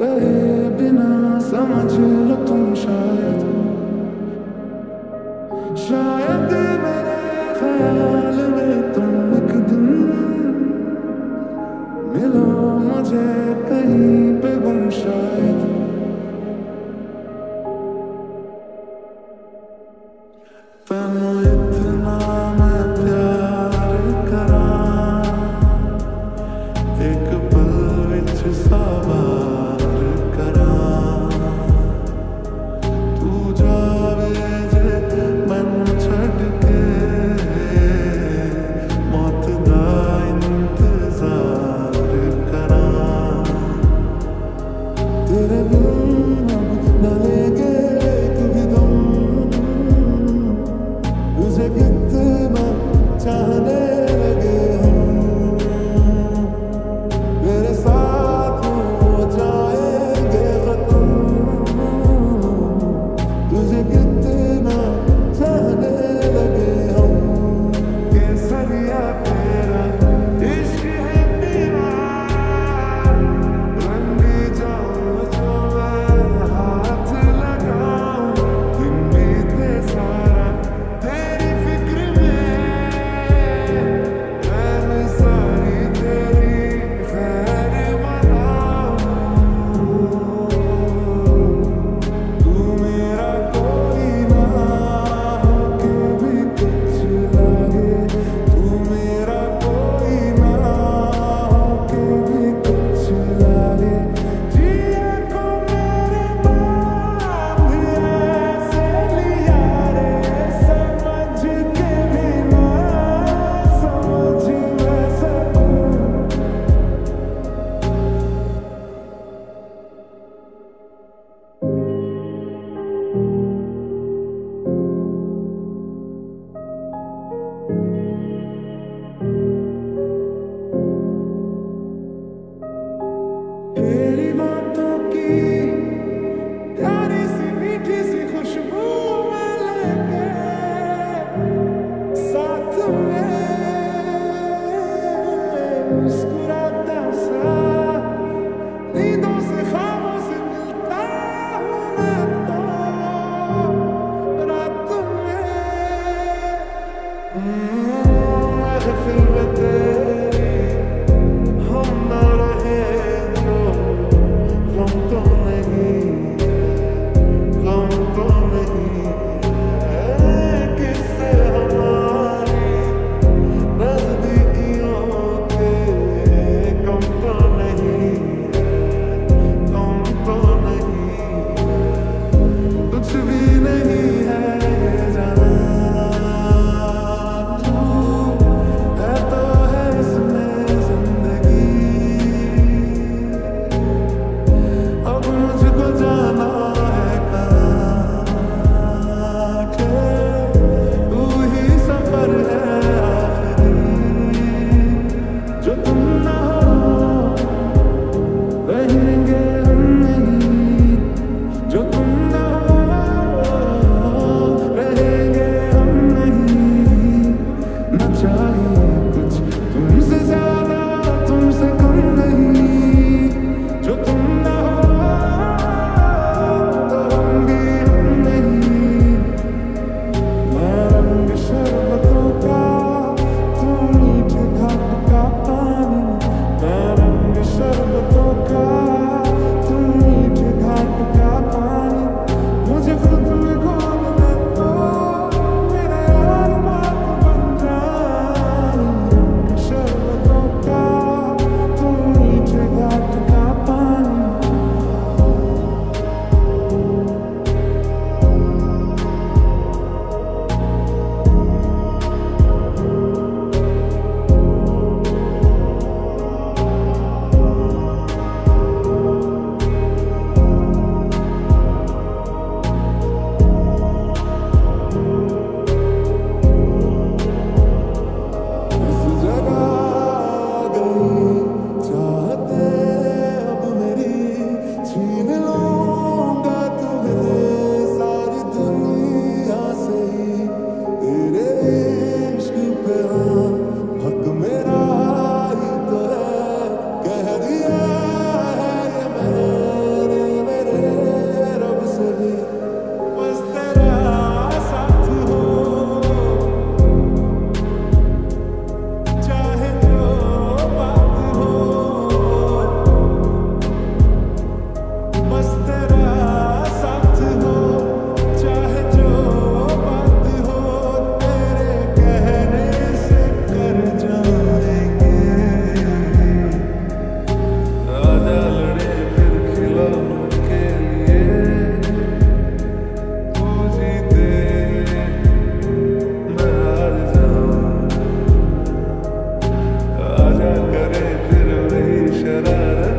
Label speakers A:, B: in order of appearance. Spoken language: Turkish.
A: कहे बिना समझ लो तुम Mm. da